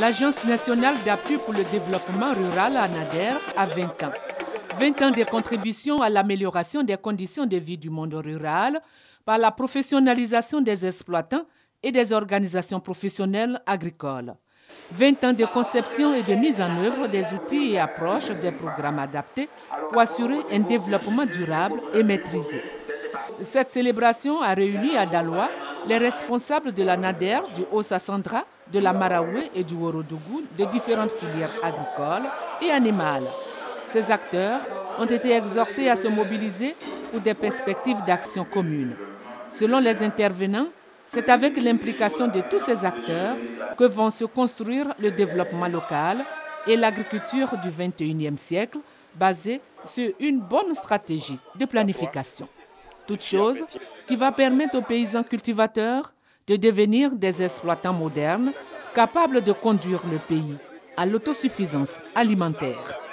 l'Agence nationale d'appui pour le développement rural à Nader a 20 ans. 20 ans de contribution à l'amélioration des conditions de vie du monde rural par la professionnalisation des exploitants et des organisations professionnelles agricoles. 20 ans de conception et de mise en œuvre des outils et approches des programmes adaptés pour assurer un développement durable et maîtrisé. Cette célébration a réuni à Daloa les responsables de la NADER, du Haut-Sassandra, de la Maraoué et du Worodougou de différentes filières agricoles et animales. Ces acteurs ont été exhortés à se mobiliser pour des perspectives d'action communes. Selon les intervenants, c'est avec l'implication de tous ces acteurs que vont se construire le développement local et l'agriculture du 21e siècle basée sur une bonne stratégie de planification. Toute chose qui va permettre aux paysans cultivateurs de devenir des exploitants modernes capables de conduire le pays à l'autosuffisance alimentaire.